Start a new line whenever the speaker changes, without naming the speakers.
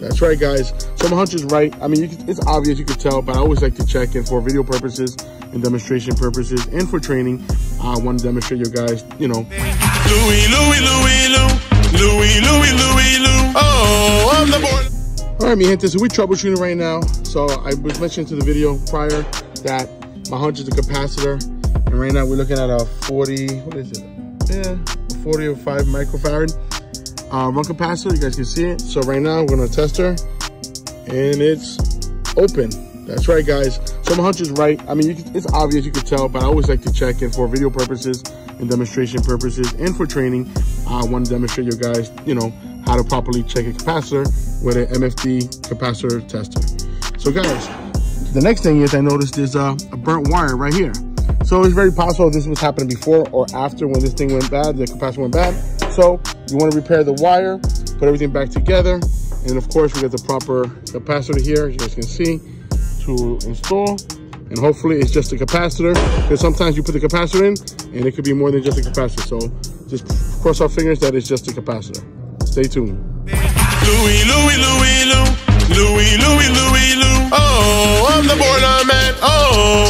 That's right, guys. So my hunch right. I mean, can, it's obvious, you can tell, but I always like to check in for video purposes and demonstration purposes and for training. I want to demonstrate you guys, you know. Louie, Louie, Louie, Louie, Louie, Louie, Louie, Louie. Oh, I'm the boy. All right, mi gente, so we're troubleshooting right now. So I was mentioning to the video prior that my hunch is a capacitor. And right now we're looking at a 40, what is it? Yeah, 40 or 5 microfarad uh, run capacitor. You guys can see it. So right now we're gonna test her and it's open. That's right, guys. So my hunch is right. I mean, can, it's obvious, you can tell, but I always like to check in for video purposes and demonstration purposes and for training. I want to demonstrate you guys, you know, how to properly check a capacitor with an MFD capacitor tester. So guys, the next thing is I noticed there's a, a burnt wire right here. So it's very possible this was happening before or after when this thing went bad, the capacitor went bad. So you wanna repair the wire, put everything back together, and of course we got the proper capacitor here, as you guys can see, to install. And hopefully it's just a capacitor, because sometimes you put the capacitor in and it could be more than just a capacitor. So just cross our fingers that it's just a capacitor. Stay tuned. Louie, Louie, Louie, Louie, Louie, Louie, Louie, Louie. Oh, I'm the. Oh.